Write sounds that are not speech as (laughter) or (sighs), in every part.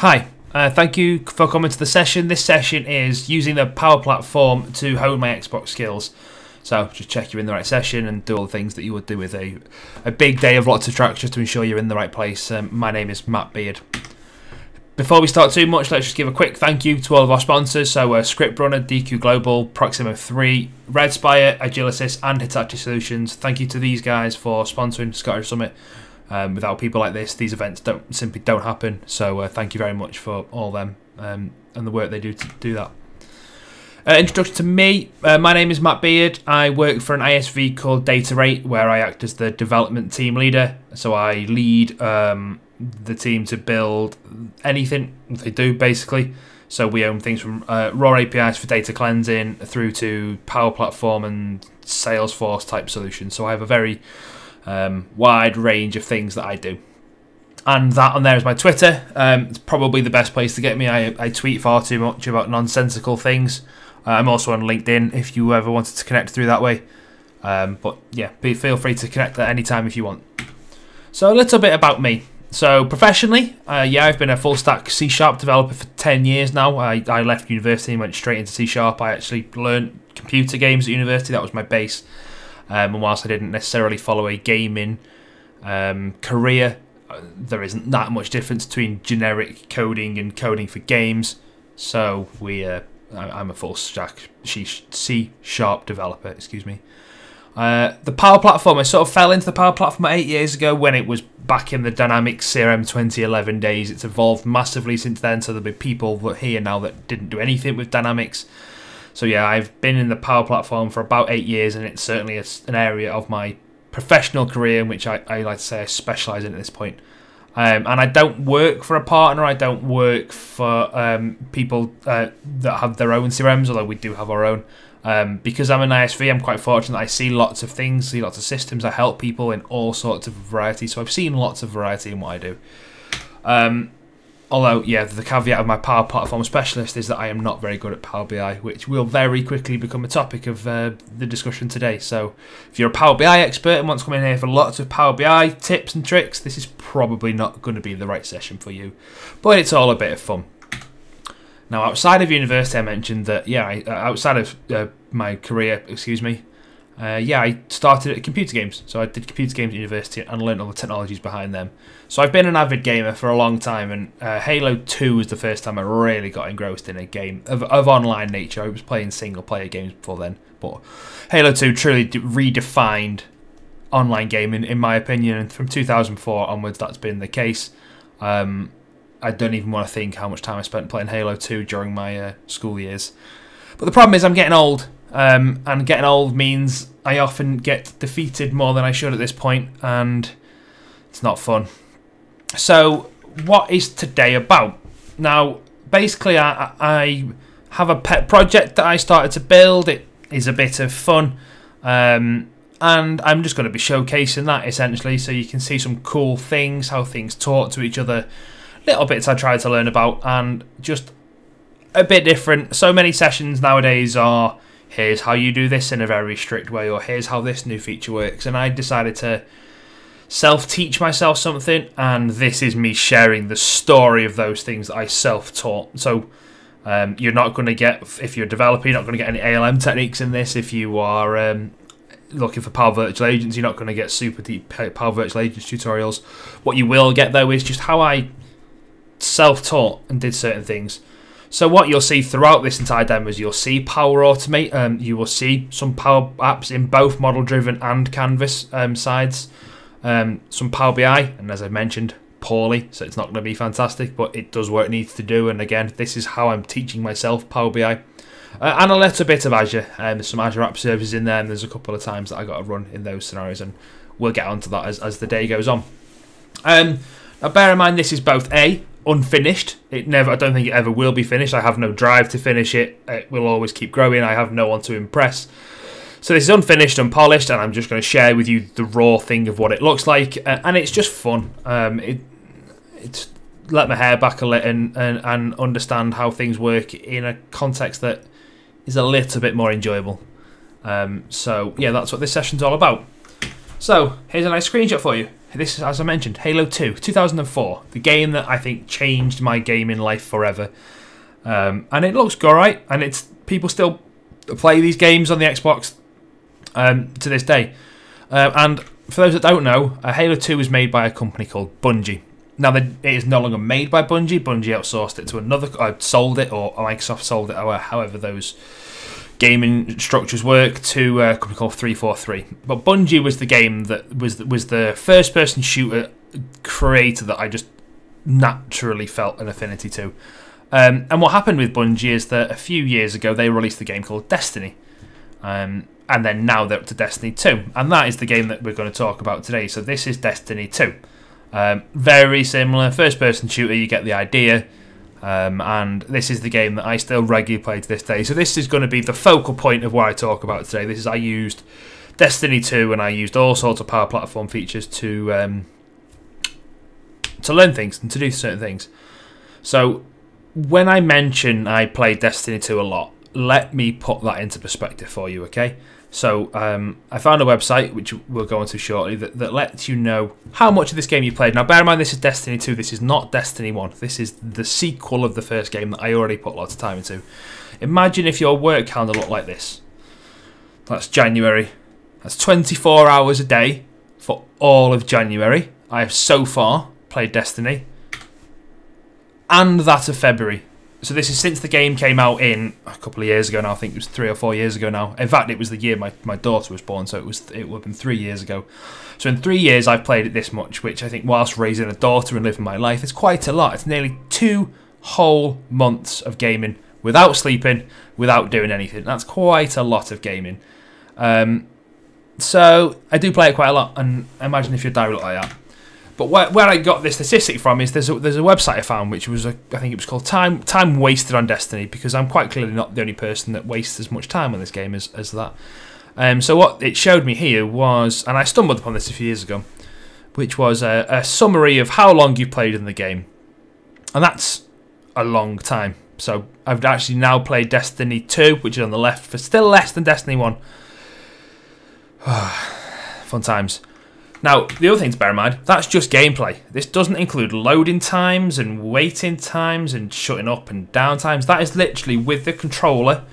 Hi, uh, thank you for coming to the session. This session is using the Power Platform to hone my Xbox skills. So just check you're in the right session and do all the things that you would do with a, a big day of lots of tracks just to ensure you're in the right place. Um, my name is Matt Beard. Before we start too much, let's just give a quick thank you to all of our sponsors. So, uh, ScriptRunner, DQ Global, Proximo 3, Redspire, Agilysys, and Hitachi Solutions. Thank you to these guys for sponsoring Scottish Summit. Um, without people like this, these events don't simply don't happen. So uh, thank you very much for all them um, and the work they do to do that. Uh, introduction to me. Uh, my name is Matt Beard. I work for an ISV called Data8, where I act as the development team leader. So I lead um, the team to build anything they do, basically. So we own things from uh, raw APIs for data cleansing through to Power Platform and Salesforce type solutions. So I have a very um, wide range of things that I do. And that on there is my Twitter. Um, it's probably the best place to get me. I, I tweet far too much about nonsensical things. Uh, I'm also on LinkedIn if you ever wanted to connect through that way. Um, but yeah, be, feel free to connect at any time if you want. So a little bit about me. So professionally, uh, yeah, I've been a full stack C Sharp developer for 10 years now. I, I left university and went straight into C Sharp. I actually learned computer games at university. That was my base. Um, and whilst I didn't necessarily follow a gaming um, career, uh, there isn't that much difference between generic coding and coding for games. So we, uh, I'm a full stack C sharp developer. Excuse me. Uh, the Power Platform, I sort of fell into the Power Platform eight years ago when it was back in the Dynamics CRM 2011 days. It's evolved massively since then, so there'll be people here now that didn't do anything with Dynamics. So yeah, I've been in the Power Platform for about eight years, and it's certainly an area of my professional career in which I, I like to say I specialise in at this point. Um, and I don't work for a partner. I don't work for um, people uh, that have their own CRMs, although we do have our own. Um, because I'm an ISV, I'm quite fortunate. I see lots of things, see lots of systems. I help people in all sorts of variety. So I've seen lots of variety in what I do. Um, Although, yeah, the caveat of my Power Platform specialist is that I am not very good at Power BI, which will very quickly become a topic of uh, the discussion today. So, if you're a Power BI expert and want to come in here for lots of Power BI tips and tricks, this is probably not going to be the right session for you. But it's all a bit of fun. Now, outside of university, I mentioned that, yeah, I, uh, outside of uh, my career, excuse me, uh, yeah, I started at computer games. So I did computer games at university and learned all the technologies behind them. So I've been an avid gamer for a long time, and uh, Halo 2 was the first time I really got engrossed in a game of, of online nature. I was playing single player games before then, but Halo 2 truly redefined online gaming, in my opinion. And from 2004 onwards, that's been the case. Um, I don't even want to think how much time I spent playing Halo 2 during my uh, school years. But the problem is, I'm getting old um, and getting old means I often get defeated more than I should at this point, and it's not fun. So, what is today about? Now, basically, I, I have a pet project that I started to build. It is a bit of fun. Um, and I'm just going to be showcasing that essentially so you can see some cool things, how things talk to each other, little bits I tried to learn about, and just a bit different. So many sessions nowadays are here's how you do this in a very strict way, or here's how this new feature works. And I decided to self teach myself something, and this is me sharing the story of those things that I self taught. So um, you're not going to get, if you're a developer, you're not going to get any ALM techniques in this. If you are um, looking for Power Virtual Agents, you're not going to get super deep Power Virtual Agents tutorials. What you will get, though, is just how I self taught and did certain things. So what you'll see throughout this entire demo is you'll see Power Automate. Um, you will see some Power Apps in both model driven and Canvas um, sides. Um, some Power BI, and as I mentioned, poorly, so it's not going to be fantastic, but it does what it needs to do. And again, this is how I'm teaching myself Power BI. Uh, and a little bit of Azure. Um, some Azure App Services in there, and there's a couple of times that I got to run in those scenarios, and we'll get onto that as, as the day goes on. Um, now, bear in mind, this is both A, unfinished. It never. I don't think it ever will be finished. I have no drive to finish it. It will always keep growing. I have no one to impress. So this is unfinished, unpolished, and I'm just going to share with you the raw thing of what it looks like, and it's just fun. Um, it it's let my hair back a little and, and, and understand how things work in a context that is a little bit more enjoyable. Um, so yeah, that's what this session's all about. So here's a nice screenshot for you. This is, as I mentioned, Halo 2, 2004, the game that I think changed my gaming life forever. Um, and it looks alright, and it's people still play these games on the Xbox um, to this day. Uh, and for those that don't know, uh, Halo 2 was made by a company called Bungie. Now, it is no longer made by Bungie. Bungie outsourced it to another, uh, sold it, or Microsoft sold it, or however those gaming structures work, to a company called 343. But Bungie was the game that was was the first person shooter creator that I just naturally felt an affinity to. Um, and what happened with Bungie is that a few years ago they released a game called Destiny. Um, and then now they're up to Destiny 2. And that is the game that we're going to talk about today. So this is Destiny 2. Um, very similar, first person shooter, you get the idea. Um, and this is the game that I still regularly play to this day. So this is going to be the focal point of what I talk about today. This is I used Destiny 2 and I used all sorts of power platform features to um, to learn things and to do certain things. So when I mention I played Destiny 2 a lot, let me put that into perspective for you, okay? So um, I found a website, which we'll go into shortly, that, that lets you know how much of this game you played. Now, bear in mind, this is Destiny 2. This is not Destiny 1. This is the sequel of the first game that I already put lots of time into. Imagine if your work calendar looked like this. That's January. That's 24 hours a day for all of January. I have so far played Destiny. And that of February. So this is since the game came out in a couple of years ago now. I think it was three or four years ago now. In fact, it was the year my, my daughter was born, so it was it would have been three years ago. So in three years, I've played it this much, which I think, whilst raising a daughter and living my life, is quite a lot. It's nearly two whole months of gaming without sleeping, without doing anything. That's quite a lot of gaming. Um, so I do play it quite a lot, and imagine if your diary like that. But where, where I got this statistic from is there's a, there's a website I found which was a, I think it was called time time wasted on Destiny because I'm quite clearly not the only person that wastes as much time on this game as, as that. Um, so what it showed me here was, and I stumbled upon this a few years ago, which was a, a summary of how long you've played in the game, and that's a long time. So I've actually now played Destiny 2, which is on the left, for still less than Destiny 1. (sighs) Fun times. Now, the other thing to bear in mind, that's just gameplay. This doesn't include loading times and waiting times and shutting up and down times. That is literally with the controller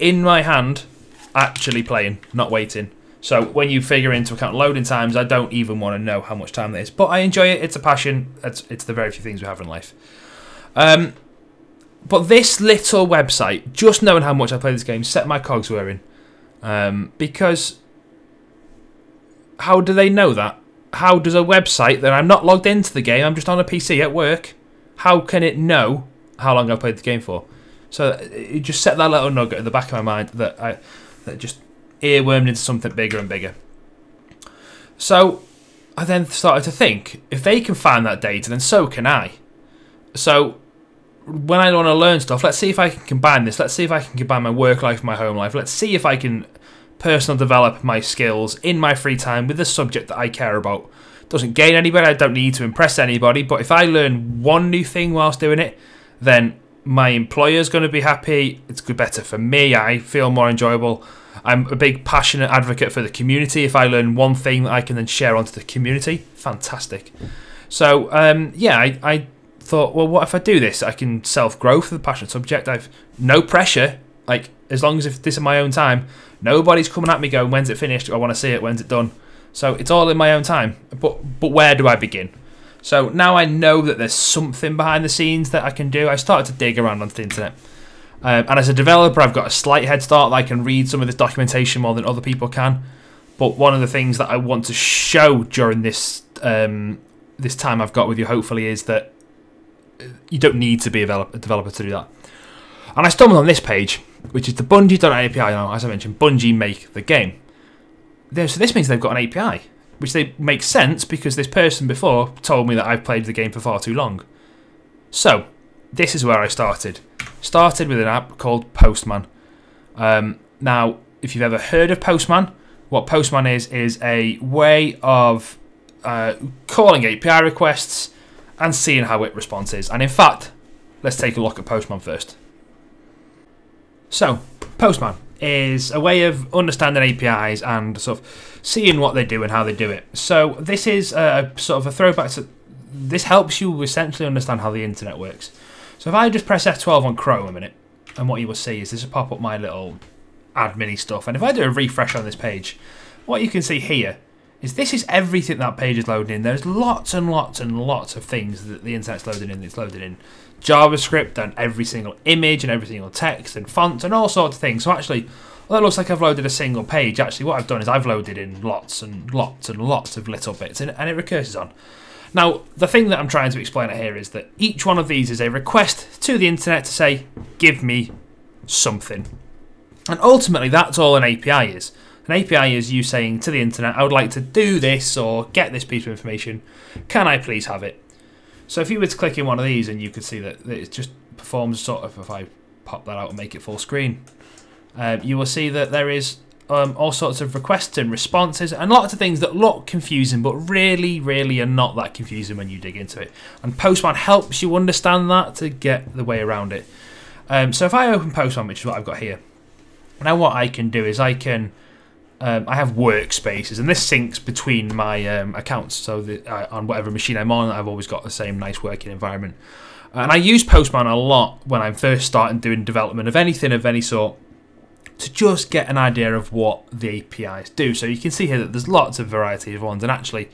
in my hand, actually playing, not waiting. So when you figure into account loading times, I don't even want to know how much time that is. But I enjoy it. It's a passion. It's, it's the very few things we have in life. Um, but this little website, just knowing how much I play this game, set my cogs whirring. Um, because how do they know that? How does a website that I'm not logged into the game, I'm just on a PC at work, how can it know how long I've played the game for? So it just set that little nugget in the back of my mind that I that just earwormed into something bigger and bigger. So I then started to think, if they can find that data, then so can I. So when I want to learn stuff, let's see if I can combine this. Let's see if I can combine my work life, my home life. Let's see if I can personal develop my skills in my free time with a subject that I care about. Doesn't gain anybody, I don't need to impress anybody, but if I learn one new thing whilst doing it, then my employer's going to be happy. It's good better for me. I feel more enjoyable. I'm a big passionate advocate for the community. If I learn one thing that I can then share onto the community, fantastic. So um, yeah, I, I thought, well, what if I do this? I can self grow for the passionate subject. I've no pressure. Like as long as if this is my own time, nobody's coming at me going, "When's it finished? I want to see it. When's it done?" So it's all in my own time. But but where do I begin? So now I know that there's something behind the scenes that I can do. I started to dig around on the internet. Um, and as a developer, I've got a slight head start. I can read some of this documentation more than other people can. But one of the things that I want to show during this um, this time I've got with you, hopefully, is that you don't need to be a developer to do that. And I stumbled on this page, which is the Bungie.api. Now, as I mentioned, Bungie make the game. So this means they've got an API, which they makes sense because this person before told me that I've played the game for far too long. So this is where I started. Started with an app called Postman. Um, now, if you've ever heard of Postman, what Postman is is a way of uh, calling API requests and seeing how it responds. And in fact, let's take a look at Postman first. So, Postman. is a way of understanding APIs and sort of seeing what they do and how they do it. So this is a sort of a throwback to this helps you essentially understand how the internet works. So if I just press F12 on Chrome a minute, and what you will see is this will pop up my little admin stuff. And if I do a refresh on this page, what you can see here is this is everything that page is loading in. There's lots and lots and lots of things that the internet's loading in. It's loaded in JavaScript and every single image and every single text and fonts and all sorts of things. So actually, well, that looks like I've loaded a single page. Actually, what I've done is I've loaded in lots and lots and lots of little bits and, and it recurses on. Now, the thing that I'm trying to explain here is that each one of these is a request to the internet to say, give me something. And ultimately, that's all an API is. An API is you saying to the internet, I would like to do this or get this piece of information. Can I please have it? So if you were to click in one of these and you could see that it just performs sort of, if I pop that out and make it full screen, uh, you will see that there is um, all sorts of requests and responses and lots of things that look confusing but really, really are not that confusing when you dig into it. And Postman helps you understand that to get the way around it. Um, so if I open Postman, which is what I've got here, now what I can do is I can um, I have workspaces, and this syncs between my um, accounts. So uh, on whatever machine I'm on, I've always got the same nice working environment. And I use Postman a lot when I'm first starting doing development of anything of any sort to just get an idea of what the APIs do. So you can see here that there's lots of variety of ones, and actually,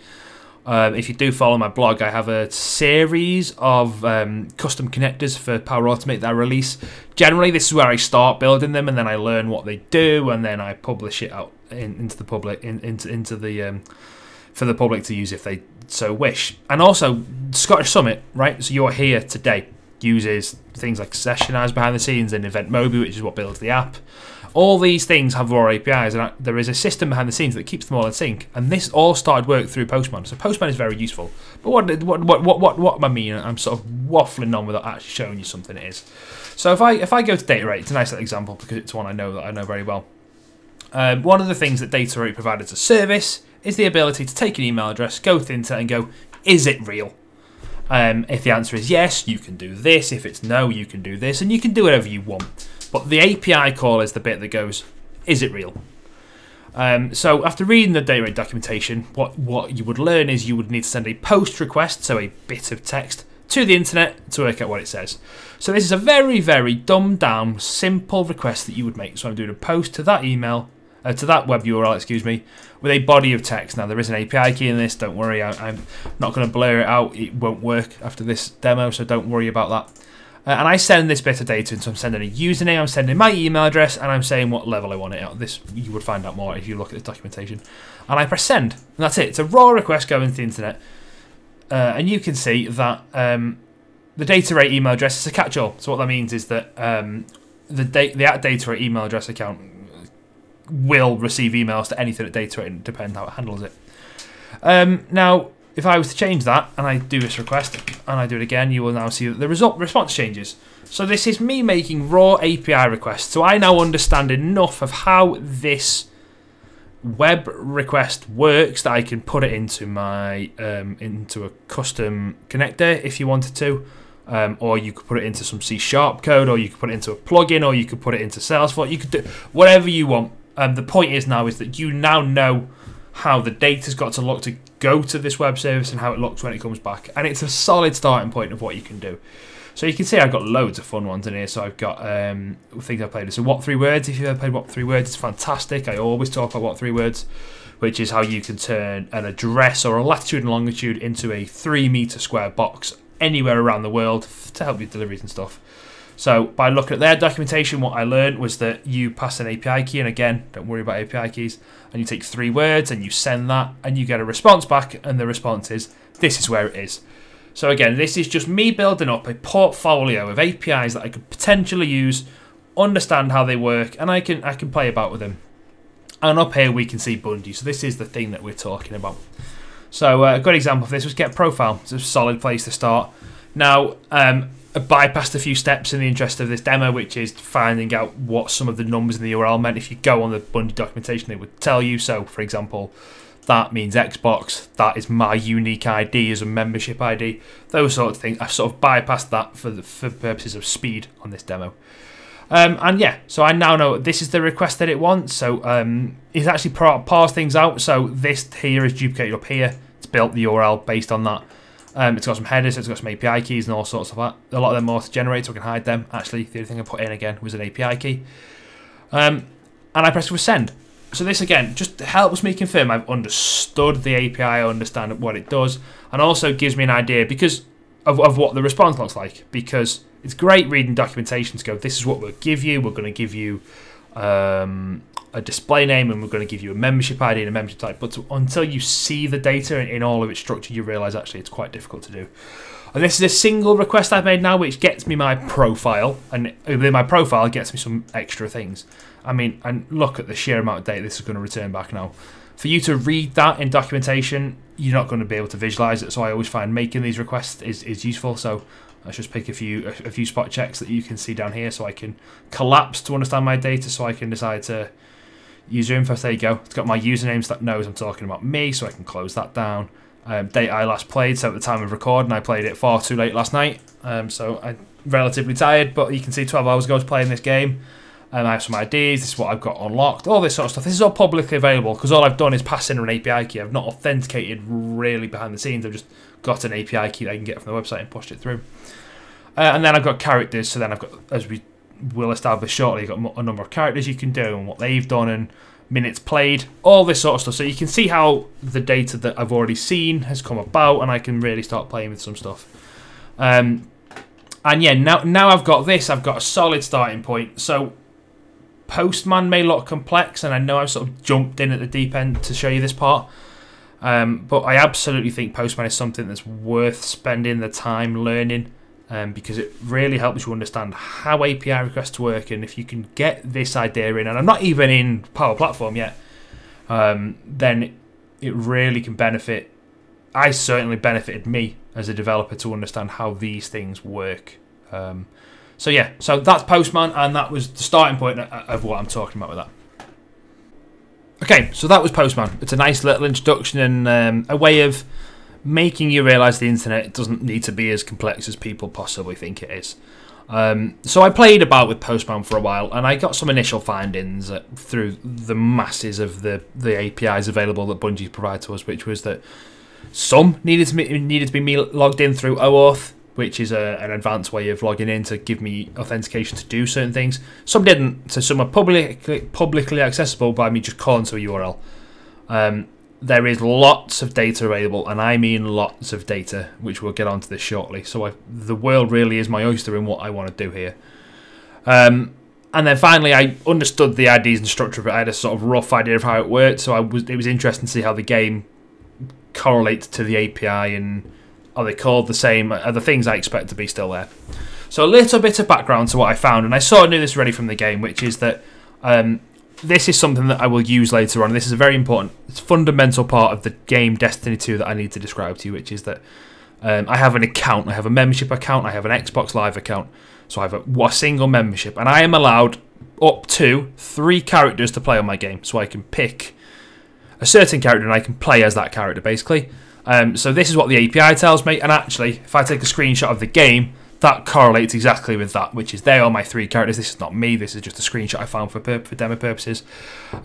um, if you do follow my blog, I have a series of um, custom connectors for Power Automate that I release. Generally, this is where I start building them, and then I learn what they do, and then I publish it out in, into the public, in, into into the um, for the public to use if they so wish. And also, Scottish Summit, right? So you're here today uses things like Sessionize behind the scenes and EventMobi, which is what builds the app. All these things have raw APIs, and there is a system behind the scenes that keeps them all in sync. And this all started work through Postman, so Postman is very useful. But what what what what what, what I mean, I'm sort of waffling on without actually showing you something it is. So if I if I go to Data8, it's a nice example because it's one I know that I know very well. Um, one of the things that Data8 provides as a service is the ability to take an email address, go to the internet, and go, is it real? Um, if the answer is yes, you can do this. If it's no, you can do this, and you can do whatever you want. But the API call is the bit that goes, is it real? Um, so after reading the Data8 documentation, what, what you would learn is you would need to send a post request, so a bit of text, to the internet to work out what it says. So this is a very, very dumbed down, simple request that you would make. So I'm doing a post to that email, uh, to that web URL, excuse me, with a body of text. Now there is an API key in this, don't worry, I, am not going to blur it out, it won't work after this demo, so don't worry about that. Uh, and I send this bit of data, so I'm sending a username, I'm sending my email address, and I'm saying what level I want it at. This you would find out more if you look at the documentation. And I press send, and that's it. It's a raw request going to the internet, uh, and you can see that um, the Data8 email address is a catch-all. So what that means is that um, the da- the at Data8 email address account will receive emails to anything at data and depend how it handles it. Um, now, if I was to change that and I do this request and I do it again, you will now see that the result response changes. So this is me making raw API requests. So I now understand enough of how this web request works that I can put it into my um, into a custom connector if you wanted to. Um, or you could put it into some C sharp code, or you could put it into a plugin, or you could put it into Salesforce. You could do whatever you want. Um, the point is now is that you now know how the data's got to look to go to this web service and how it looks when it comes back. And it's a solid starting point of what you can do. So you can see I've got loads of fun ones in here. So I've got um, things I've played. So What Three Words, if you've ever played What Three Words, it's fantastic. I always talk about What Three Words, which is how you can turn an address or a latitude and longitude into a three meter square box anywhere around the world to help with deliveries and stuff. So by looking at their documentation, what I learned was that you pass an API key, and again, don't worry about API keys, and you take three words and you send that, and you get a response back, and the response is, this is where it is. So again, this is just me building up a portfolio of APIs that I could potentially use, understand how they work, and I can I can play about with them. And up here we can see Bungie. So this is the thing that we're talking about. So uh, a good example of this was Get Profile. It's a solid place to start. Now, um, bypassed a few steps in the interest of this demo, which is finding out what some of the numbers in the URL meant. If you go on the Bungie documentation, it would tell you. So, for example, that means Xbox. That is my unique ID as a membership ID. Those sort of things. I've sort of bypassed that for the for purposes of speed on this demo. Um, and yeah, so I now know this is the request that it wants. So um, it's actually parsed things out. So this here is duplicated up here. It's built the URL based on that. Um, it's got some headers, it's got some API keys and all sorts of that. A lot of them are auto-generated, so I can hide them. Actually, the only thing I put in again was an API key. Um, and I press with send. So this again just helps me confirm I've understood the API, I understand what it does, and also gives me an idea because of, of what the response looks like. Because it's great reading documentation to go, this is what we'll give you. We're going to give you um, a display name and we're going to give you a membership ID and a membership type. But to, until you see the data in, in all of its structure, you realize actually it's quite difficult to do. And this is a single request I've made now, which gets me my profile, and within my profile gets me some extra things. I mean, and look at the sheer amount of data this is going to return back now. For you to read that in documentation, you're not going to be able to visualize it. So I always find making these requests is, is useful. So Let's just pick a few a few spot checks that you can see down here so I can collapse to understand my data so I can decide to user info. There you go. It's got my username so that knows I'm talking about me so I can close that down. Um, date I last played, so at the time of recording I played it far too late last night. Um, so I'm relatively tired, but you can see 12 hours ago I was playing this game. Um, I have some IDs, this is what I've got unlocked, all this sort of stuff. This is all publicly available because all I've done is pass in an API key. I've not authenticated really behind the scenes. I've just got an API key that I can get from the website and pushed it through. Uh, and then I've got characters, so then I've got, as we will establish shortly, you've got a number of characters you can do and what they've done and minutes played, all this sort of stuff. So you can see how the data that I've already seen has come about and I can really start playing with some stuff. Um, and yeah, now, now I've got this, I've got a solid starting point. So Postman may look complex and I know I've sort of jumped in at the deep end to show you this part. Um, but I absolutely think Postman is something that's worth spending the time learning um, because it really helps you understand how API requests work. And if you can get this idea in, and I'm not even in Power Platform yet, um, then it really can benefit. I certainly benefited me as a developer to understand how these things work. Um, so yeah, so that's Postman, and that was the starting point of what I'm talking about with that. Okay, so that was Postman. It's a nice little introduction and um, a way of making you realise the internet doesn't need to be as complex as people possibly think it is. Um, so I played about with Postman for a while, and I got some initial findings uh, through the masses of the, the APIs available that Bungie provide to us, which was that some needed to be, needed to be logged in through OAuth, which is a, an advanced way of logging in to give me authentication to do certain things. Some didn't, so some are publicly publicly accessible by me just calling to a URL. Um, there is lots of data available, and I mean lots of data, which we'll get onto this shortly. So I, the world really is my oyster in what I want to do here. Um, and then finally, I understood the IDs and structure it. I had a sort of rough idea of how it worked, so I was it was interesting to see how the game correlates to the API and are they called the same? Are the things I expect to be still there? So a little bit of background to what I found, and I sort of knew this already from the game, which is that um, this is something that I will use later on. This is a very important, fundamental part of the game Destiny 2 that I need to describe to you, which is that um, I have an account. I have a membership account. I have an Xbox Live account. So I have a, a single membership, and I am allowed up to three characters to play on my game. So I can pick a certain character and I can play as that character, basically. Um, so this is what the API tells me, and actually, if I take a screenshot of the game, that correlates exactly with that, which is they are my three characters. This is not me. This is just a screenshot I found for for demo purposes.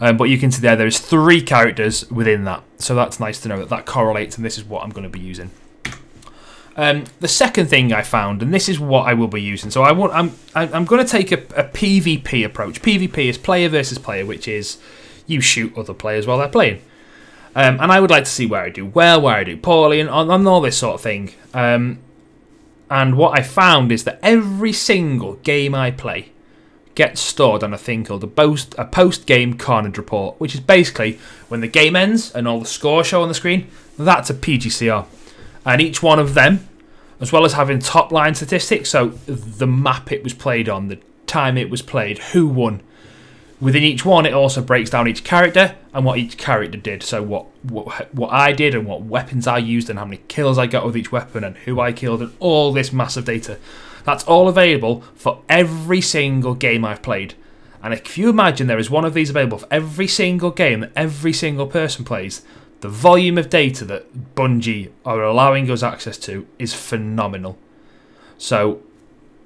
Um, but you can see there, there's three characters within that, so that's nice to know that that correlates, and this is what I'm going to be using. Um, the second thing I found, and this is what I will be using. So I want, I'm, I'm going to take a, a PvP approach. PvP is player versus player, which is you shoot other players while they're playing. Um, and I would like to see where I do well, where I do poorly, and on all this sort of thing. Um, and what I found is that every single game I play gets stored on a thing called a post a post game carnage report, which is basically when the game ends and all the scores show on the screen. That's a PGCR, and each one of them, as well as having top line statistics, so the map it was played on, the time it was played, who won, Within each one, it also breaks down each character and what each character did. So what, what what I did and what weapons I used and how many kills I got with each weapon and who I killed and all this massive data. That's all available for every single game I've played. And if you imagine there is one of these available for every single game that every single person plays, the volume of data that Bungie are allowing us access to is phenomenal. So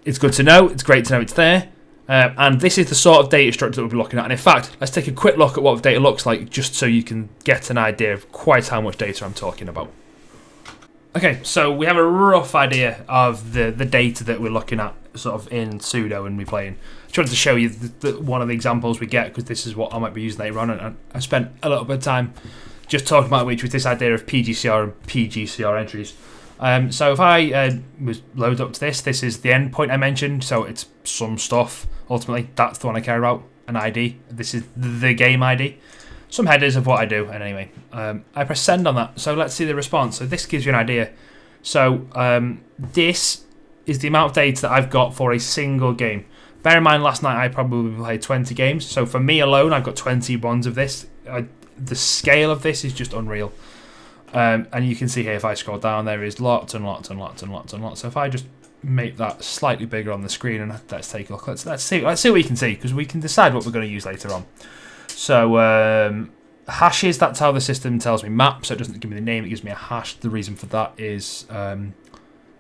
it's good to know, it's great to know it's there. Uh, and this is the sort of data structure that we'll be looking at. And in fact, let's take a quick look at what the data looks like just so you can get an idea of quite how much data I'm talking about. Okay, so we have a rough idea of the, the data that we're looking at sort of in pseudo and we're playing. I just wanted to show you the, the, one of the examples we get because this is what I might be using later on and I spent a little bit of time just talking about which was this idea of PGCR and PGCR entries. Um, so if I uh, was load up to this, this is the endpoint I mentioned. So it's some stuff. Ultimately, that's the one I care about. An ID. This is the game ID. Some headers of what I do. And anyway, um, I press send on that. So let's see the response. So this gives you an idea. So um, this is the amount of data that I've got for a single game. Bear in mind, last night I probably played 20 games. So for me alone, I've got 20 ones of this. I, the scale of this is just unreal. Um, and you can see here if I scroll down there is lots and lots and lots and lots and lots. So if I just make that slightly bigger on the screen and let's take a look. Let's let's see let's see what we can see because we can decide what we're going to use later on. So um, hashes that's how the system tells me map. So it doesn't give me the name; it gives me a hash. The reason for that is um,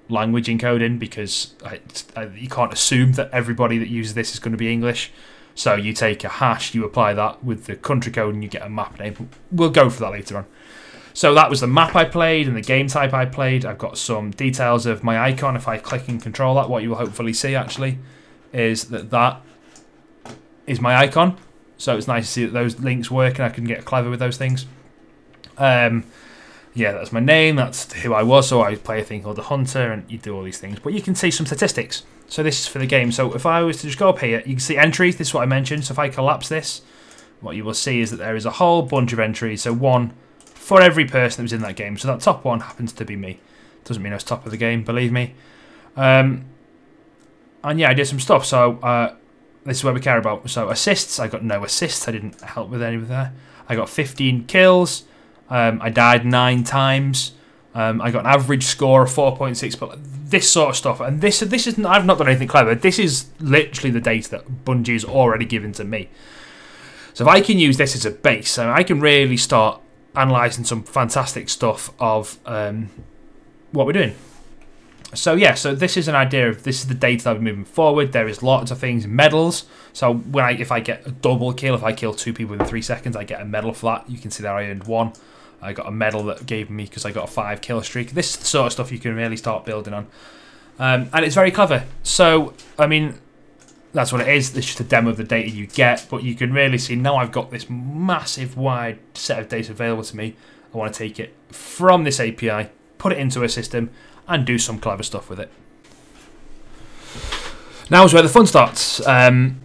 language encoding because I, I, you can't assume that everybody that uses this is going to be English. So you take a hash, you apply that with the country code, and you get a map name. We'll go for that later on. So that was the map I played and the game type I played. I've got some details of my icon. If I click and control that, what you will hopefully see actually is that that is my icon. So it's nice to see that those links work and I can get clever with those things. Um, yeah, that's my name. That's who I was. So I play a thing called the Hunter and you do all these things. But you can see some statistics. So this is for the game. So if I was to just go up here, you can see entries. This is what I mentioned. So if I collapse this, what you will see is that there is a whole bunch of entries. So one, for every person that was in that game. So that top one happens to be me. Doesn't mean I was top of the game, believe me. Um, and yeah, I did some stuff. So uh, this is where we care about. So assists, I got no assists. I didn't help with any of that. I got 15 kills. Um, I died nine times. Um, I got an average score of 4.6. But this sort of stuff, and this this is I've not done anything clever. This is literally the data that Bungie's already given to me. So if I can use this as a base, I can really start analysing some fantastic stuff of um, what we're doing. So yeah, so this is an idea of this is the data that we're moving forward. There is lots of things, medals. So when I if I get a double kill, if I kill two people in three seconds, I get a medal for that. You can see there I earned one. I got a medal that gave me because I got a five kill streak. This is the sort of stuff you can really start building on, um, and it's very clever. So I mean, that's what it is. It's just a demo of the data you get, but you can really see now I've got this massive wide set of data available to me. I want to take it from this API, put it into a system, and do some clever stuff with it. Now is where the fun starts. Um,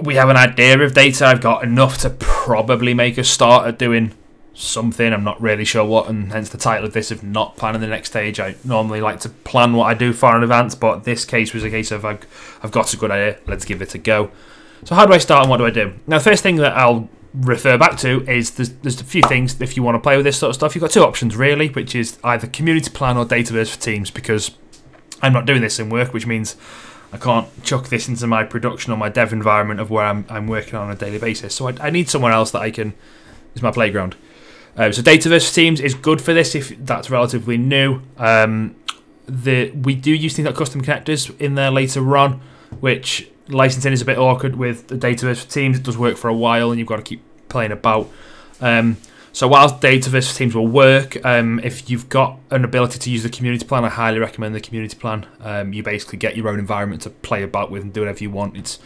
we have an idea of data. I've got enough to probably make a start at doing something. I'm not really sure what, and hence the title of this of not planning the next stage. I normally like to plan what I do far in advance, but this case was a case of I've, I've got a good idea. Let's give it a go. So how do I start and what do I do? Now, first thing that I'll refer back to is there's, there's a few things if you want to play with this sort of stuff. You've got two options really, which is either community plan or Dataverse for Teams because I'm not doing this in work, which means I can't chuck this into my production or my dev environment of where I'm, I'm working on a daily basis. So I, I need somewhere else that I can is my playground. Um, so Dataverse Teams is good for this if that's relatively new. Um, the we do use things like custom connectors in there later on, which licensing is a bit awkward with the Dataverse Teams. It does work for a while, and you've got to keep playing about. Um, so whilst Dataverse Teams will work, um, if you've got an ability to use the community plan, I highly recommend the community plan. Um, you basically get your own environment to play about with and do whatever you want. It's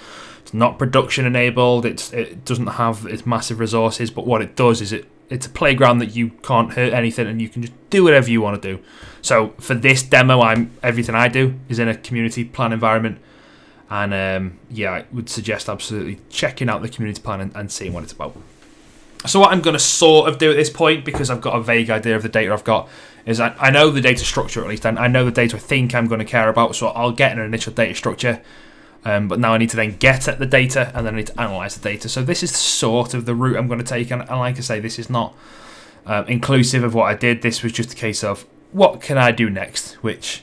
it's not production enabled. It's it doesn't have its massive resources, but what it does is it it's a playground that you can't hurt anything and you can just do whatever you want to do. So for this demo, I'm everything I do is in a community plan environment, and um, yeah, I would suggest absolutely checking out the community plan and, and seeing what it's about. So what I'm going to sort of do at this point, because I've got a vague idea of the data I've got, is I, I know the data structure at least, and I know the data I think I'm going to care about, so I'll get an initial data structure um, but now I need to then get at the data and then I need to analyze the data. So this is sort of the route I'm going to take. And, and like I say, this is not uh, inclusive of what I did. This was just a case of what can I do next? Which,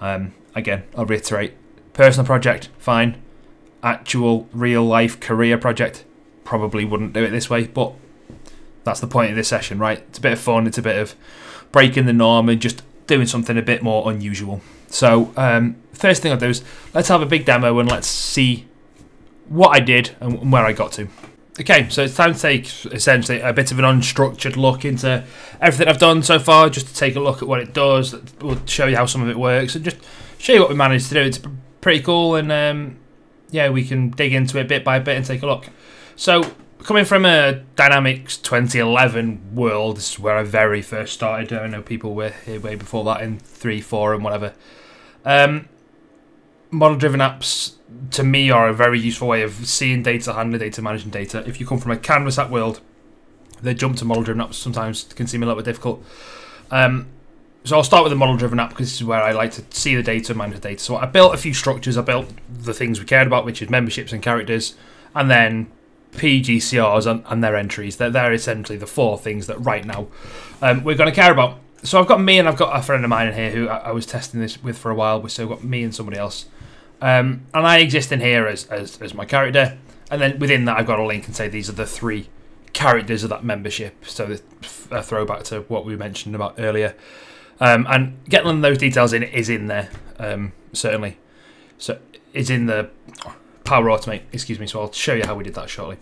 um, again, I'll reiterate personal project, fine. Actual real life career project, probably wouldn't do it this way. But that's the point of this session, right? It's a bit of fun. It's a bit of breaking the norm and just doing something a bit more unusual. So um, first thing I'll do is let's have a big demo and let's see what I did and where I got to. Okay, so it's time to take essentially a bit of an unstructured look into everything I've done so far, just to take a look at what it does. We'll show you how some of it works and just show you what we managed to do. It's pretty cool, and um, yeah, we can dig into it bit by bit and take a look. So, coming from a Dynamics 2011 world, this is where I very first started. I know people were here way before that in 3, 4, and whatever. Um, model driven apps to me are a very useful way of seeing data, handling data, managing data. If you come from a canvas app world, the jump to model driven apps sometimes can seem a little bit difficult. Um, so I'll start with the model driven app because this is where I like to see the data and manage the data. So I built a few structures. I built the things we cared about, which is memberships and characters, and then PGCRs and, and their entries. They're, they're essentially the four things that right now um, we're going to care about. So I've got me and I've got a friend of mine in here who I, I was testing this with for a while. So I've got me and somebody else. Um, and I exist in here as, as, as my character. And then within that, I've got a link and say these are the three characters of that membership. So a throwback to what we mentioned about earlier. Um, and getting those details in is in there, um, certainly. So it's in the Power Automate, excuse me, so I'll show you how we did that shortly.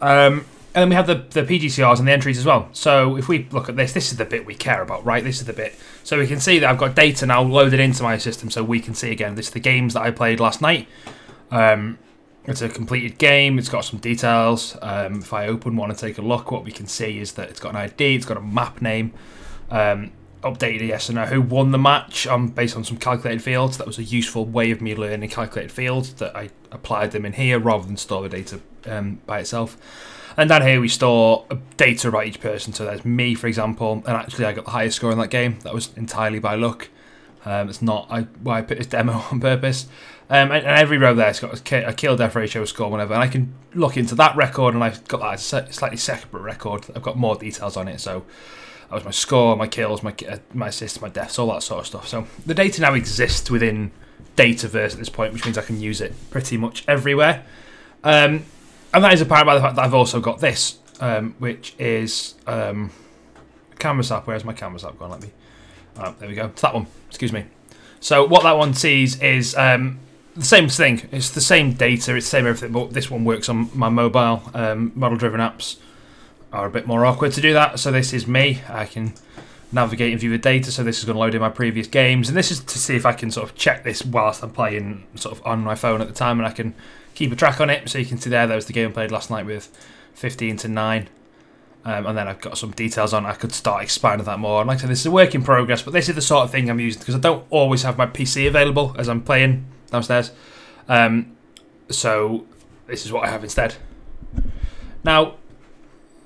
Um, and then we have the, the PGCRs and the entries as well. So if we look at this, this is the bit we care about, right? This is the bit. So we can see that I've got data now loaded into my system so we can see again, this is the games that I played last night. Um, it's a completed game, it's got some details. Um, if I open one and take a look, what we can see is that it's got an ID, it's got a map name, um, updated yes or no, who won the match um, based on some calculated fields. That was a useful way of me learning calculated fields that I applied them in here rather than store the data um, by itself. And down here we store data about each person. So there's me, for example, and actually I got the highest score in that game. That was entirely by luck. Um, it's not I, why I put this demo (laughs) on purpose. Um, and, and, every row there's got a, a kill death ratio score, whatever. And I can look into that record, and I've got that slightly separate record. I've got more details on it. So that was my score, my kills, my uh, my assists, my deaths, all that sort of stuff. So the data now exists within Dataverse at this point, which means I can use it pretty much everywhere. Um, and that is apparent by the fact that I've also got this, um, which is um, Canvas app. Where's my Canvas app gone? Let me. Oh, there we go. It's that one. Excuse me. So what that one sees is um, the same thing. It's the same data. It's the same everything, but this one works on my mobile. Um, model-driven apps are a bit more awkward to do that. So this is me. I can navigate and view the data. So this is going to load in my previous games, and this is to see if I can sort of check this whilst I'm playing sort of on my phone at the time, and I can keep a track on it. So you can see there, that was the game I played last night with 15 to 9. Um, and then I've got some details on. I could start expanding that more. And like I said, this is a work in progress, but this is the sort of thing I'm using because I don't always have my PC available as I'm playing downstairs. Um, so this is what I have instead. Now,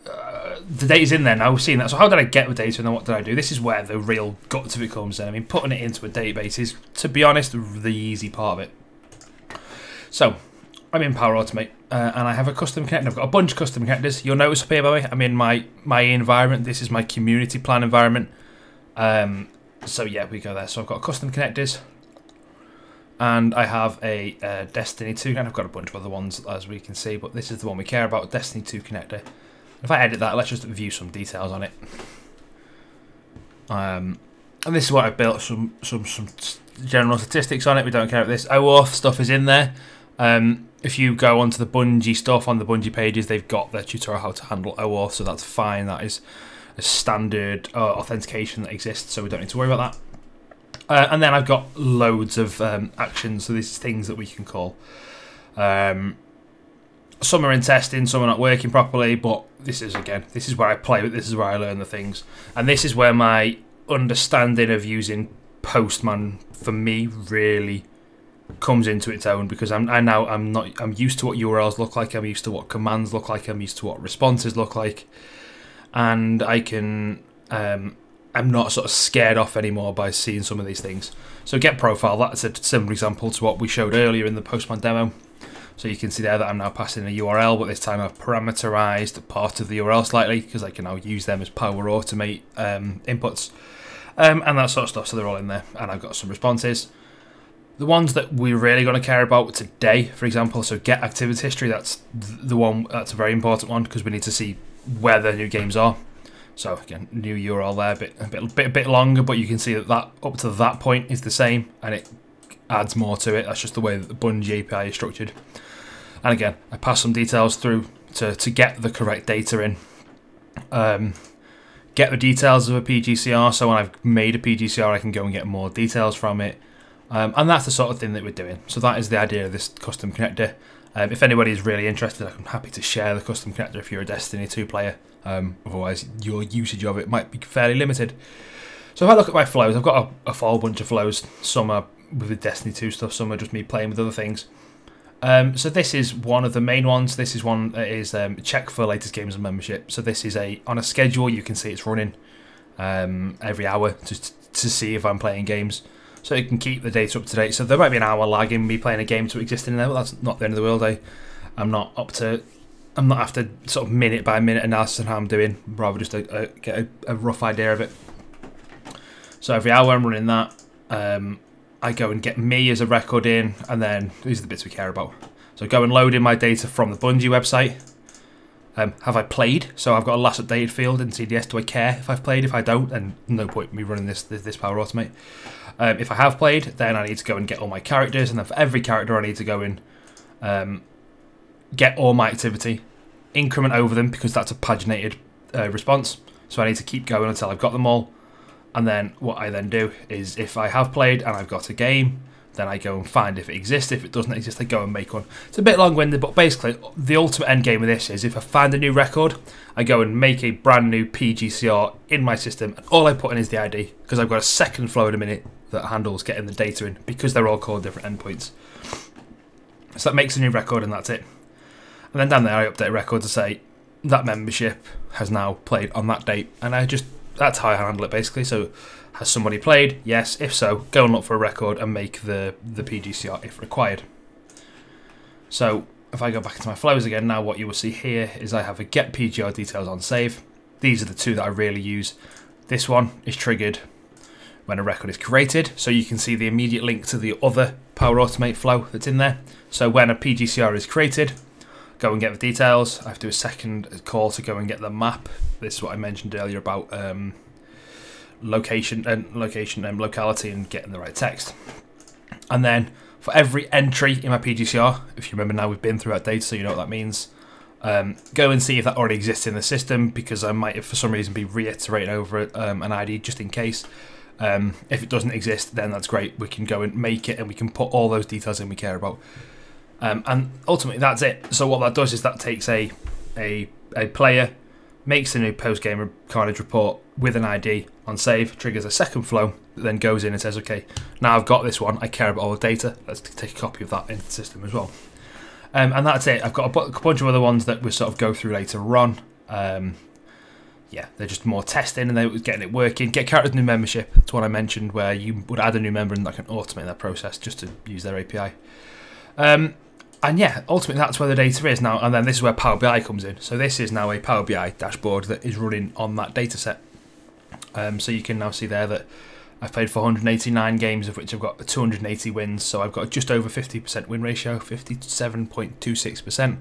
uh, the data's in there now. We've seen that. So how did I get the data and then what did I do? This is where the real guts of it comes in. I mean, putting it into a database is, to be honest, the easy part of it. So I'm in Power Automate, uh, and I have a custom connector. I've got a bunch of custom connectors. You'll notice up here, by the way, I'm in my my environment. This is my community plan environment. Um, so yeah, we go there. So I've got custom connectors, and I have a uh, Destiny 2, and I've got a bunch of other ones as we can see, but this is the one we care about, Destiny 2 connector. If I edit that, let's just view some details on it. Um, and this is what I've built, some some some general statistics on it. We don't care about this. OAuth stuff is in there. Um, if you go onto the Bungie stuff on the Bungie pages, they've got their tutorial how to handle OAuth, so that's fine. That is a standard uh, authentication that exists, so we don't need to worry about that. Uh, and then I've got loads of um, actions, so these things that we can call. Um, some are in testing, some are not working properly, but this is again, this is where I play, but this is where I learn the things, and this is where my understanding of using Postman for me really comes into its own because I'm I now I'm not I'm used to what URLs look like. I'm used to what commands look like. I'm used to what responses look like, and I can um, I'm not sort of scared off anymore by seeing some of these things. So get profile that's a similar example to what we showed earlier in the Postman demo. So you can see there that I'm now passing a URL, but this time I've parameterized part of the URL slightly because I can now use them as Power Automate um, inputs um, and that sort of stuff. So they're all in there, and I've got some responses. The ones that we're really going to care about today, for example, so get activity history, that's the one, that's a very important one because we need to see where the new games are. So again, new URL there, a bit, a bit, bit, a bit longer, but you can see that that up to that point is the same, and it adds more to it. That's just the way that the Bungie API is structured. And again, I pass some details through to, to get the correct data in. Um, get the details of a PGCR, so when I've made a PGCR, I can go and get more details from it. Um, and that's the sort of thing that we're doing. So that is the idea of this custom connector. Um, if anybody is really interested, I'm happy to share the custom connector if you're a Destiny 2 player. Um, otherwise, your usage of it might be fairly limited. So if I look at my flows, I've got a, a whole bunch of flows. Some are with the Destiny 2 stuff, some are just me playing with other things. Um, so this is one of the main ones. This is one that is um, check for latest games and membership. So this is a on a schedule. You can see it's running um, every hour just to see if I'm playing games. So you can keep the data up to date. So there might be an hour lag in me playing a game to exist in there, but that's not the end of the world. I, I'm not up to, I'm not after sort of minute by minute analysis on how I'm doing. Rather just a, a, get a, a rough idea of it. So every hour I'm running that. Um, I go and get me as a record in, and then these are the bits we care about. So go and load in my data from the Bungie website. Um, have I played? So I've got a last updated field in CDS. Do I care if I've played? If I don't, then no point me running this this, this Power Automate. Um, if I have played, then I need to go and get all my characters, and then for every character, I need to go and um, get all my activity, increment over them because that's a paginated uh, response. So I need to keep going until I've got them all. And then what I then do is if I have played and I've got a game, then I go and find if it exists. If it doesn't exist, I go and make one. It's a bit long-winded, but basically the ultimate end game of this is if I find a new record, I go and make a brand new PGCR in my system, and all I put in is the ID because I've got a second flow in a minute that handles getting the data in because they're all called different endpoints. So that makes a new record, and that's it. And then down there, I update a record to say that membership has now played on that date, and I just that's how I handle it basically. So, has somebody played? Yes. If so, go and look for a record and make the the PGCR if required. So, if I go back into my flows again, now what you will see here is I have a get PGR details on save. These are the two that I really use. This one is triggered when a record is created, so you can see the immediate link to the other Power Automate flow that's in there. So when a PGCR is created, go and get the details. I have to do a second call to go and get the map. This is what I mentioned earlier about um, location and location and locality and getting the right text. And then for every entry in my PGCR, if you remember now we've been through that data, so you know what that means. Um, go and see if that already exists in the system because I might, for some reason, be reiterating over um, an ID just in case. Um, if it doesn't exist, then that's great. We can go and make it, and we can put all those details in we care about. Um, and ultimately, that's it. So what that does is that takes a a, a player, makes a new post game carnage report with an ID on save, triggers a second flow, then goes in and says, okay, now I've got this one. I care about all the data. Let's take a copy of that into the system as well. Um, and that's it. I've got a bunch of other ones that we sort of go through later on. Um, yeah, they're just more testing and they're getting it working. Get characters new membership. That's what I mentioned, where you would add a new member and that can automate that process just to use their API. Um, and yeah, ultimately that's where the data is now. And then this is where Power BI comes in. So this is now a Power BI dashboard that is running on that data set. Um, so you can now see there that I've played 489 games, of which I've got 280 wins. So I've got just over 50% win ratio, 57.26%.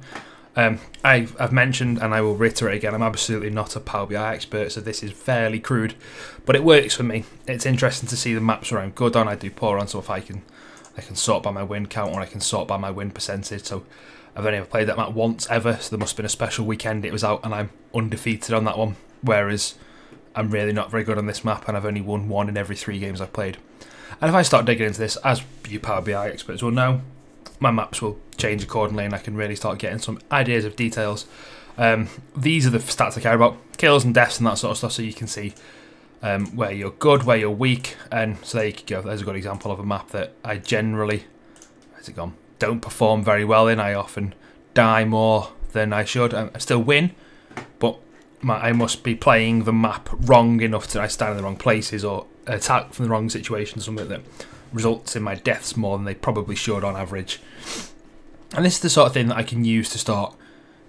Um, I've, I've mentioned, and I will reiterate again, I'm absolutely not a Power BI expert, so this is fairly crude, but it works for me. It's interesting to see the maps where I'm good on, I do poor on, so if I can I can sort by my win count or I can sort by my win percentage. So I've only ever played that map once ever, so there must have been a special weekend it was out and I'm undefeated on that one. Whereas I'm really not very good on this map and I've only won one in every three games I've played. And if I start digging into this, as you Power BI experts will know, my maps will change accordingly and I can really start getting some ideas of details. Um, these are the stats I care about, kills and deaths and that sort of stuff, so you can see um, where you're good, where you're weak, and so there you go. There's a good example of a map that I generally, where's it gone? Don't perform very well in. I often die more than I should. I still win, but my, I must be playing the map wrong enough to I stand in the wrong places or attack from the wrong situation, something that results in my deaths more than they probably should on average. And this is the sort of thing that I can use to start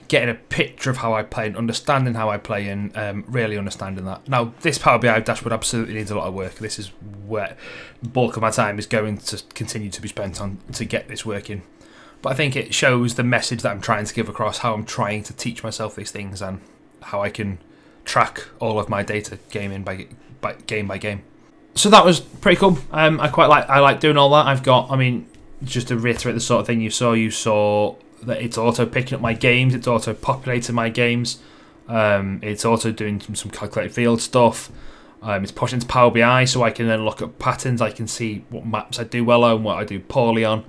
getting a picture of how I play and understanding how I play and um, really understanding that. Now, this Power BI dashboard absolutely needs a lot of work. This is where bulk of my time is going to continue to be spent on to get this working. But I think it shows the message that I'm trying to give across, how I'm trying to teach myself these things and how I can track all of my data game in by, by game by game. So that was pretty cool. Um, I quite like I like doing all that. I've got, I mean, just to reiterate the sort of thing you saw, you saw that it's auto picking up my games, it's auto populating my games, um, it's also doing some, some calculated field stuff. Um, it's pushing to Power BI so I can then look at patterns. I can see what maps I do well on, what I do poorly on.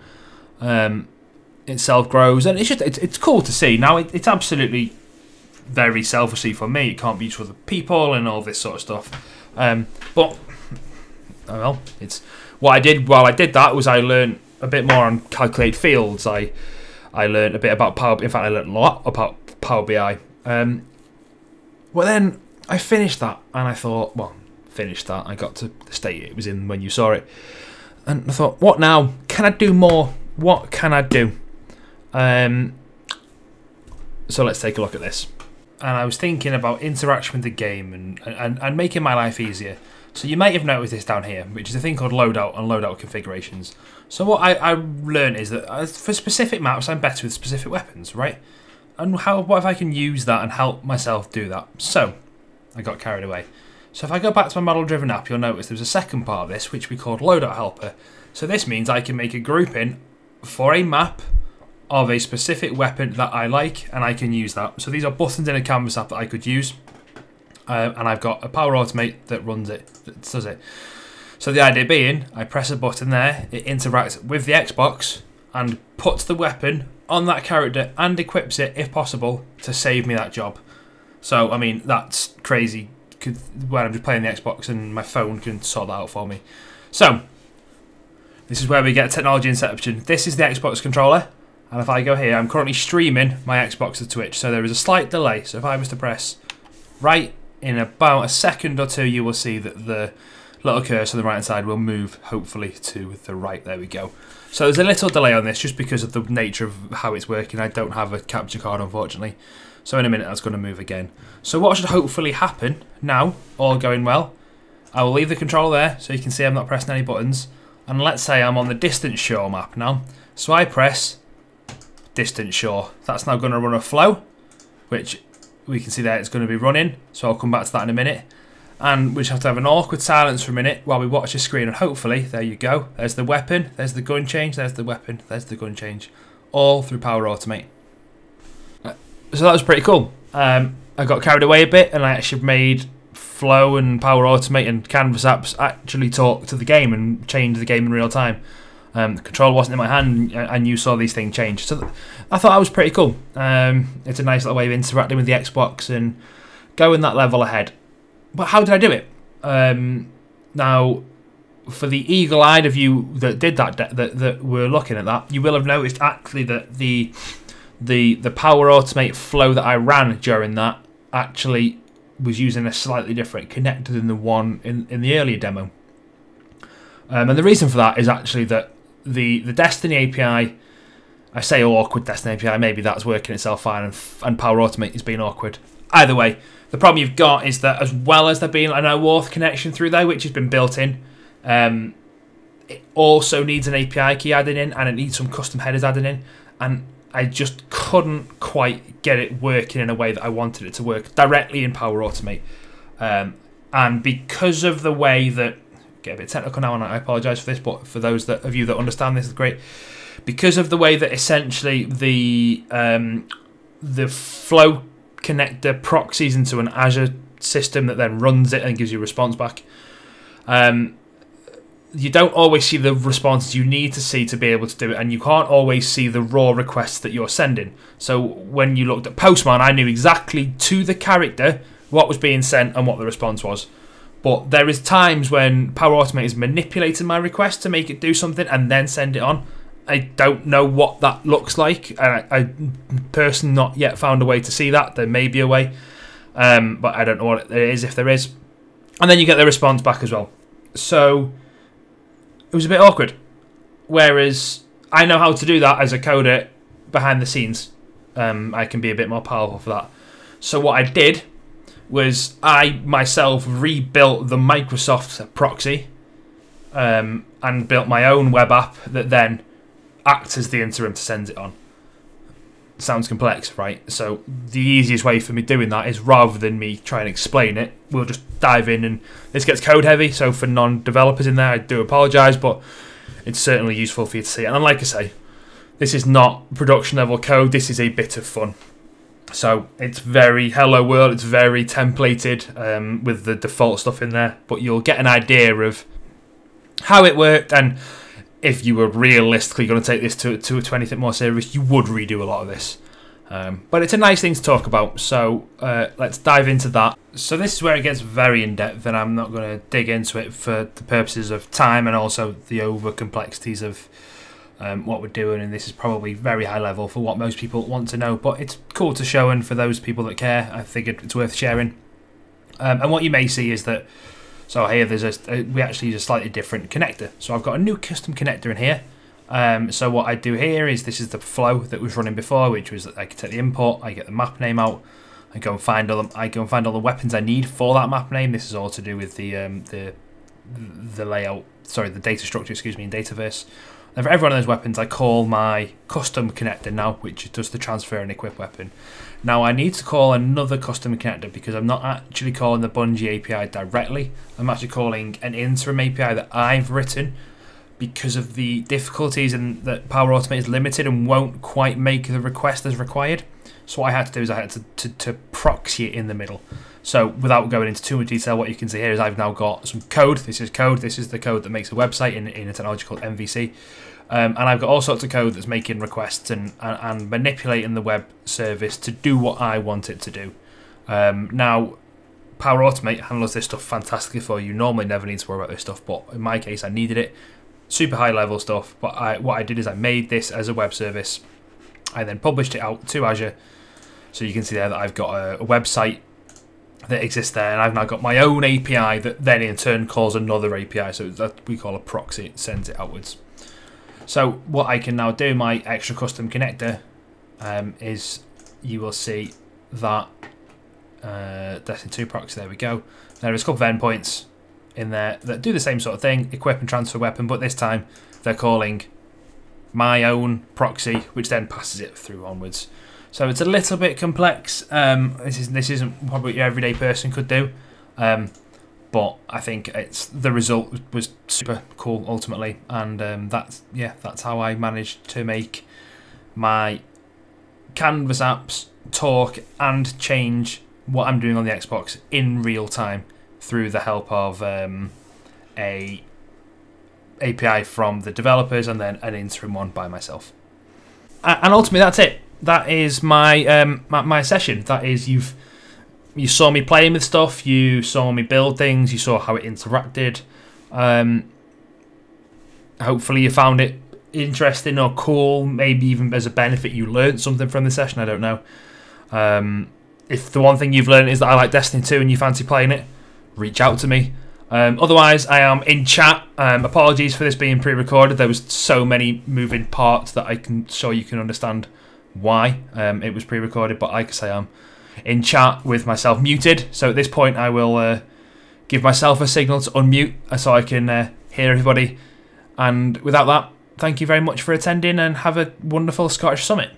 Um, itself grows, and it's just it's, it's cool to see. Now it, it's absolutely very selfishly for me. It can't be used for other people and all this sort of stuff. Um, but oh well, it's what I did while I did that was I learned a bit more on calculate fields. I I learned a bit about Power. In fact, I learned a lot about Power BI. Um, well, then I finished that, and I thought, well, finished that. I got to the state it was in when you saw it, and I thought, what now? Can I do more? What can I do? Um, so let's take a look at this. And I was thinking about interaction with the game and, and, and making my life easier. So you might have noticed this down here, which is a thing called loadout and loadout configurations. So what I, I learned is that uh, for specific maps, I'm better with specific weapons, right? And how what if I can use that and help myself do that? So I got carried away. So if I go back to my model-driven app, you'll notice there's a second part of this, which we called loadout helper. So this means I can make a grouping for a map of a specific weapon that I like, and I can use that. So these are buttons in a canvas app that I could use, uh, and I've got a Power Automate that runs it, that does it. So the idea being, I press a button there, it interacts with the Xbox and puts the weapon on that character and equips it, if possible, to save me that job. So, I mean, that's crazy when I'm just playing the Xbox and my phone can sort that out for me. So, this is where we get technology inception. This is the Xbox controller. And if I go here, I'm currently streaming my Xbox to Twitch, so there is a slight delay. So if I was to press right in about a second or two, you will see that the little cursor on the right hand side will move, hopefully, to the right. There we go. So there's a little delay on this just because of the nature of how it's working. I don't have a capture card, unfortunately. So in a minute, that's going to move again. So what should hopefully happen now, all going well, I will leave the controller there so you can see I'm not pressing any buttons. And let's say I'm on the distant shore map now. So I press distant shore. That's now going to run a flow, which we can see there it's going to be running. So I'll come back to that in a minute. And we just have to have an awkward silence for a minute while we watch the screen. And hopefully, there you go. There's the weapon, there's the gun change, there's the weapon, there's the gun change. All through Power Automate. Uh, so that was pretty cool. Um, I got carried away a bit and I actually made Flow and Power Automate and Canvas apps actually talk to the game and change the game in real time. Um, the controller wasn't in my hand, and you saw these things change. So I thought that was pretty cool. Um, it's a nice little way of interacting with the Xbox and going that level ahead. But how did I do it? Um, now, for the eagle-eyed of you that did that, that that were looking at that, you will have noticed actually that the the the Power Automate flow that I ran during that actually was using a slightly different connector than the one in in the earlier demo. Um, and the reason for that is actually that the the Destiny API. I say awkward Destiny API. Maybe that's working itself fine, and, and Power Automate is being awkward. Either way, the problem you've got is that as well as there being an OAuth connection through there, which has been built in, um, it also needs an API key added in, and it needs some custom headers added in, and I just couldn't quite get it working in a way that I wanted it to work directly in Power Automate. Um, and because of the way that get a bit technical now, and I apologise for this, but for those that, of you that understand this, is great. Because of the way that essentially the um, the flow connector proxies into an Azure system that then runs it and gives you a response back. Um, you don't always see the responses you need to see to be able to do it, and you can't always see the raw requests that you're sending. So when you looked at Postman, I knew exactly to the character what was being sent and what the response was. But there is times when Power Automate is manipulating my request to make it do something and then send it on. I don't know what that looks like. I, I personally not yet found a way to see that. There may be a way, um, but I don't know what it is if there is. And then you get the response back as well. So it was a bit awkward. Whereas I know how to do that as a coder behind the scenes. Um, I can be a bit more powerful for that. So what I did was I myself rebuilt the Microsoft proxy um, and built my own web app that then acts as the interim to send it on. Sounds complex, right? So the easiest way for me doing that is rather than me try and explain it, we'll just dive in and this gets code heavy. So for non-developers in there, I do apologise, but it's certainly useful for you to see. And like I say, This is not production level code. This is a bit of fun. So it's very hello world. It's very templated um, with the default stuff in there, but you'll get an idea of how it worked and if you were realistically going to take this to, to, to anything more serious, you would redo a lot of this. Um, but it's a nice thing to talk about, so uh, let's dive into that. So this is where it gets very in depth, and I'm not going to dig into it for the purposes of time and also the over complexities of um, what we're doing. And this is probably very high level for what most people want to know, but it's cool to show, and for those people that care, I figured it's worth sharing. Um, and what you may see is that so here there's a we actually use a slightly different connector. So I've got a new custom connector in here. Um, so what I do here is this is the flow that was running before, which was I can take the import, I get the map name out, I go and find all the, I go and find all the weapons I need for that map name. This is all to do with the um, the the layout, sorry, the data structure, excuse me, in Dataverse. And for every one of those weapons, I call my custom connector now, which does the transfer and equip weapon. Now I need to call another custom connector because I'm not actually calling the Bungie API directly. I'm actually calling an interim API that I've written because of the difficulties and that Power Automate is limited and won't quite make the request as required. So what I had to do is I had to, to, to proxy it in the middle. So without going into too much detail, what you can see here is I've now got some code. This is code. This is the code that makes a website in, in a technology called MVC. Um, and I've got all sorts of code that's making requests and, and, and, manipulating the web service to do what I want it to do. Um, now, Power Automate handles this stuff fantastically for you. Normally, never need to worry about this stuff, but in my case, I needed it. Super high level stuff. But I, what I did is I made this as a web service. I then published it out to Azure. So you can see there that I've got a, a website that exists there, and I've now got my own API that then in turn calls another API. So that we call a proxy. It sends it outwards. So what I can now do, my extra custom connector, um, is you will see that uh, Destiny 2 proxy, there we go. There is a couple of endpoints in there that do the same sort of thing, equip and transfer weapon, but this time they're calling my own proxy, which then passes it through onwards. So it's a little bit complex. Um, this is this isn't probably your everyday person could do. Um, but I think it's the result was super cool ultimately, and um, that's yeah, that's how I managed to make my Canvas apps talk and change what I'm doing on the Xbox in real time through the help of um, a API from the developers and then an interim one by myself. And ultimately, that's it. That is my um, my, my session. That is you've you saw me playing with stuff, you saw me build things, you saw how it interacted. Um, hopefully, you found it interesting or cool. Maybe even as a benefit, you learned something from the session. I don't know. Um, if the one thing you've learned is that I like Destiny 2 and you fancy playing it, reach out to me. Um, otherwise, I am in chat. Um, apologies for this being pre-recorded. There was so many moving parts that I can show you can understand why um, it was pre-recorded. But like I say, I'm in chat with myself muted. So at this point, I will uh, give myself a signal to unmute uh, so I can uh, hear everybody. And without that, thank you very much for attending and have a wonderful Scottish Summit.